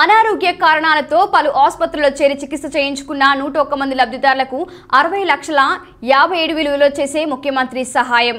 అనారోగ్య కారణాలతో పలు ఆసుపత్రుల్లో చేరి చికిత్స చేయించుకున్న నూట ఒక్క మంది లబ్ధిదారులకు అరవై లక్షల యాభై ఏడు విలువలో చేసే ముఖ్యమంత్రి సహాయం.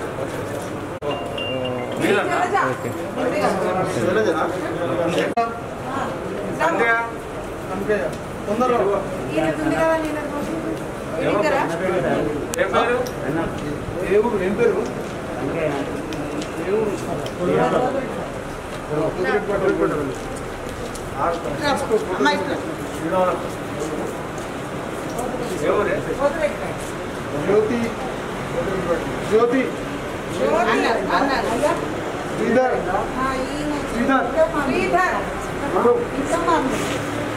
వీళ్ళిద్దరా? ఏం పేరు? జ్యోతి. జ్యోతి. इधर इधर